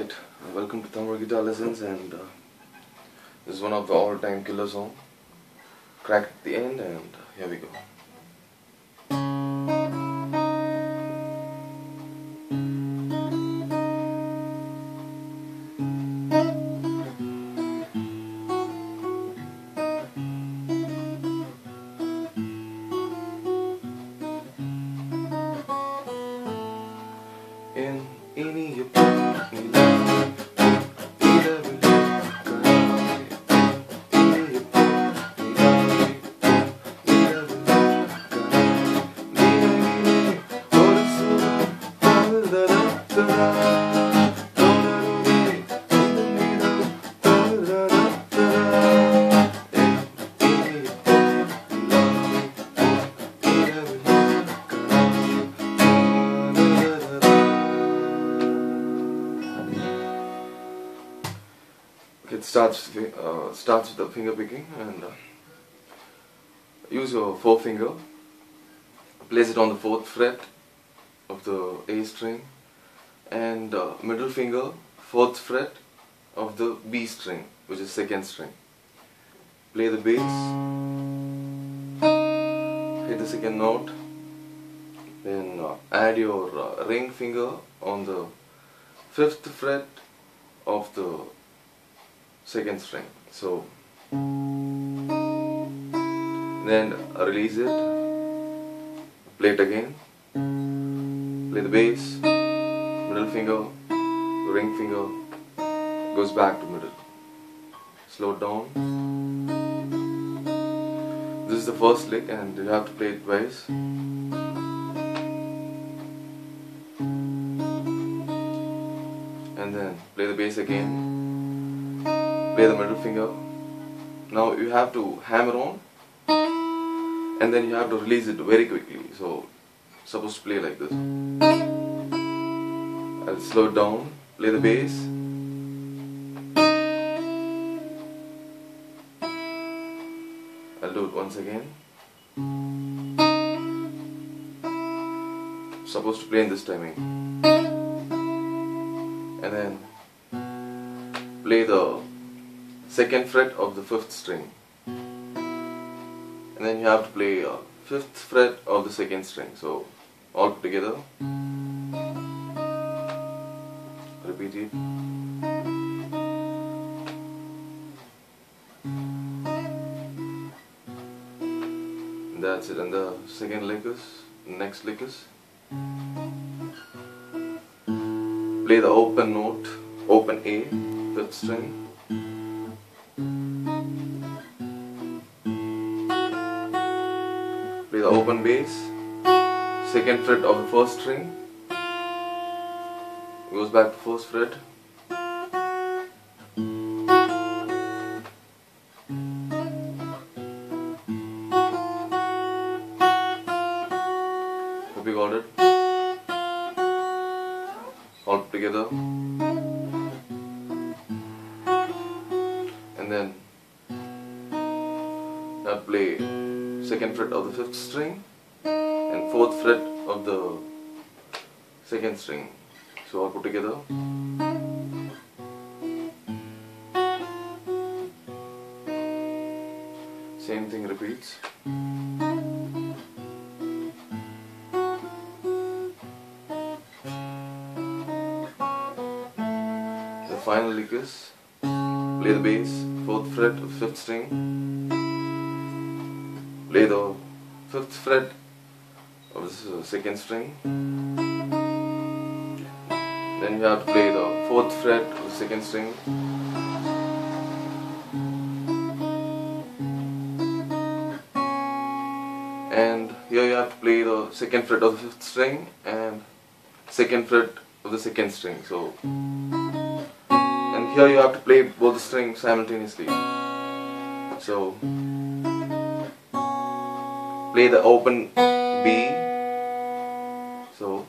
Alright, welcome to Tamil Guitar Lessons and uh, this is one of the all-time killer song. Crack at the end and uh, here we go. In any apartment starts uh, starts with the finger picking and uh, use your forefinger. Place it on the fourth fret of the A string and uh, middle finger fourth fret of the B string, which is second string. Play the bass. Hit the second note. Then uh, add your uh, ring finger on the fifth fret of the second string. So then release it, play it again, play the bass, middle finger, ring finger, goes back to middle. Slow it down. This is the first lick and you have to play it twice. And then play the bass again play the middle finger. Now you have to hammer on and then you have to release it very quickly. So supposed to play like this. I'll slow it down, play the bass. I'll do it once again. Supposed to play in this timing. And then play the second fret of the fifth string. And then you have to play uh, fifth fret of the second string. So all put together. Repeat it. That's it. And the second lick is next lick is. Play the open note open A fifth string the open bass, second fret of the first string, goes back to first fret. Hope you got it. All together. Second fret of the fifth string and fourth fret of the second string. So all put together. Same thing repeats. The final lick is play the bass, fourth fret of fifth string, play the fifth fret of the second string. Then you have to play the fourth fret of the second string. And here you have to play the second fret of the fifth string and second fret of the second string. So, and here you have to play both the strings simultaneously. So, play the open B. So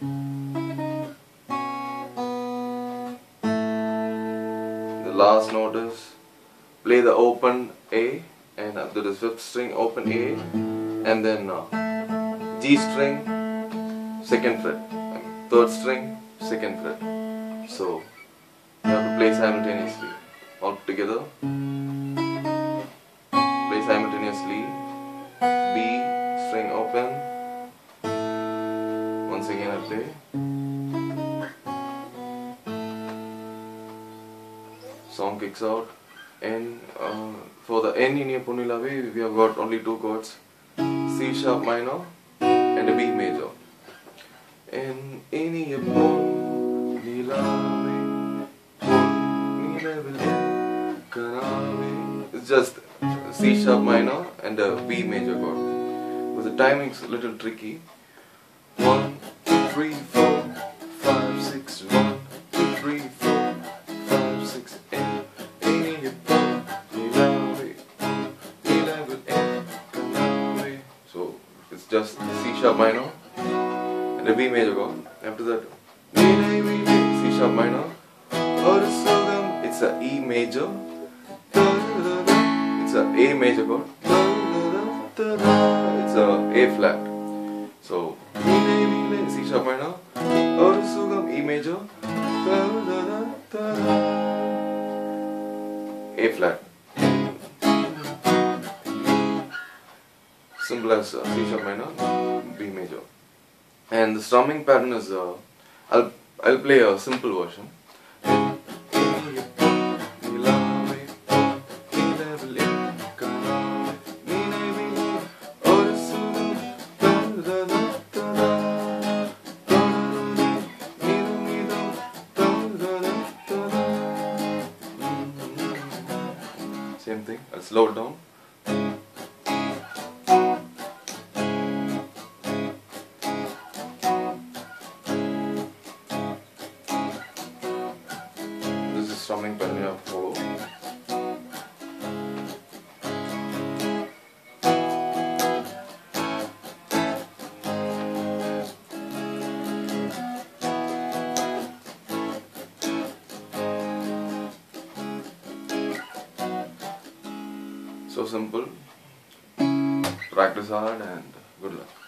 the last note is play the open A and after the fifth string open A and then uh, G string second fret, third string second fret. So you have to play simultaneously. All together. Open. Once again I play. Song kicks out. And uh, for the N in Punilave, we have got only two chords C sharp minor and a B major. And En Iniya Pon Nilave, it's just C sharp minor and a B major chord. But the timing's a little tricky. One, two, three, four, five, six, one, two, three, four, five, six, eight. Nilave, Kanave. So it's just C sharp minor and a B major chord. After that, C sharp minor. It's a E major. It's a A major chord. A flat. So C sharp minor. E major. A flat. Simple as C sharp minor, B major. And the strumming pattern is uh, I'll I'll play a simple version. something. I'll slow it down. This is strumming paragraph 4. So simple. Practice hard and good luck.